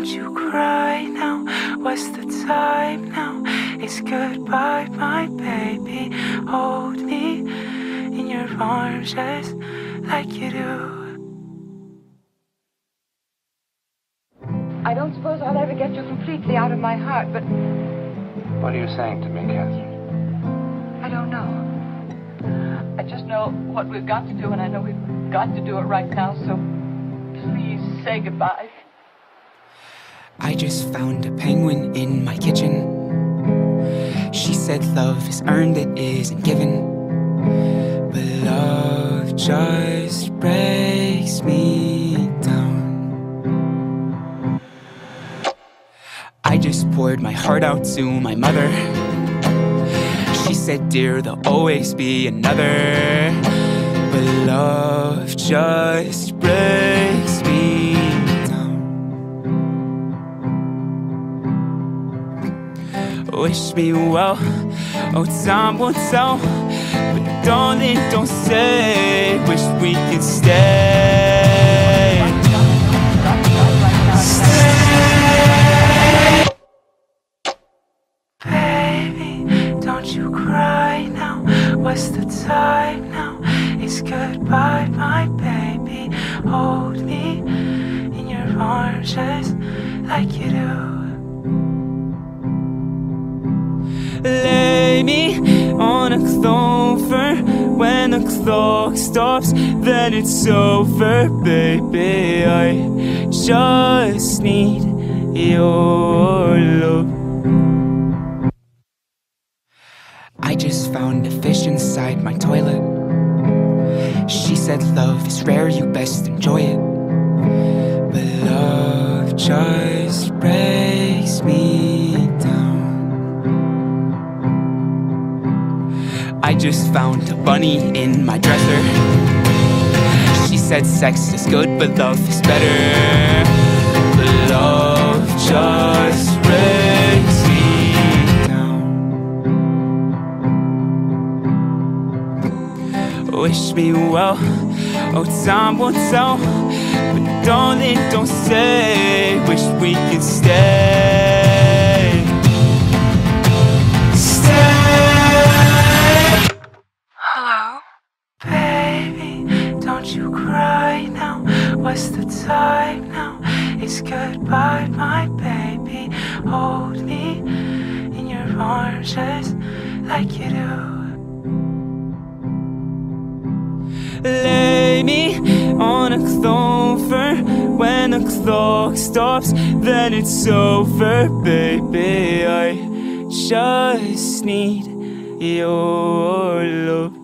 don't you cry now. What's the time now? It's goodbye, my baby. Hold me in your arms just like you do. I don't suppose I'll ever get you completely out of my heart, but What are you saying to me, Catherine? I don't know. I just know what we've got to do, and I know we've got to do it right now, so please say goodbye. I just found a penguin in my kitchen. She said love is earned, it isn't given. But love just breaks me down. I just poured my heart out to my mother. She said, Dear, there'll always be another. But love just breaks me Wish me well, oh, time will tell. But darling, don't say, wish we could stay. Baby, don't you cry now. What's the time now? It's goodbye, my baby. Hold me in your arms just like you do. Lay me on a clover when the clock stops, then it's over, baby. I just need your love. I just found a fish inside my toilet. She said, Love is rare, you best enjoy it. But love just found a bunny in my dresser. She said, Sex is good, but love is better. Love just breaks me down. Wish me well, oh, time will tell. But darling, don't say, wish we could stay. You cry now. What's the time now? It's goodbye, my baby. Hold me in your arms just like you do. Lay me on a clover when the clock stops, then it's over, baby. I just need your love.